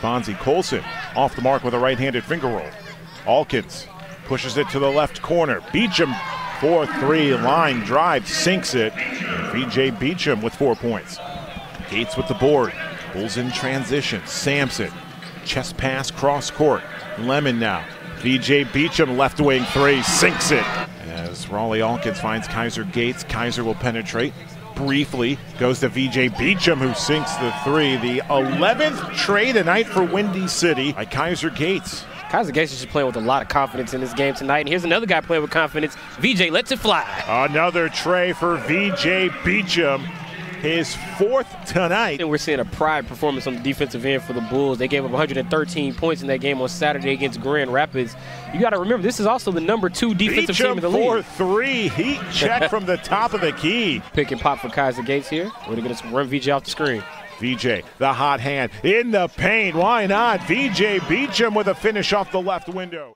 Bonzie Colson off the mark with a right-handed finger roll. Alkins pushes it to the left corner. Beachem 4-3 line drive sinks it. VJ Beachem with four points. Gates with the board. Bulls in transition. Sampson. Chest pass cross court. Lemon now. VJ Beachem left wing three sinks it. As Rawle Alkins finds Kaiser Gates. Kaiser will penetrate. Briefly goes to VJ Beachem who sinks the three. The 11th tray tonight for Windy City by Kaiser Gates. Kaiser Gates is just playing with a lot of confidence in this game tonight. And here's another guy playing with confidence. VJ lets it fly. Another tray for VJ Beachem. His fourth tonight. And we're seeing a pride performance on the defensive end for the Bulls. They gave up 113 points in that game on Saturday against Grand Rapids. You got to remember, this is also the number two defensive Beachem team in the league. for three. Heat check from the top of the key. Pick and pop for Kaiser Gates here. We're going to get some run VJ off the screen. VJ, the hot hand in the paint. Why not? VJ Beachem with a finish off the left window.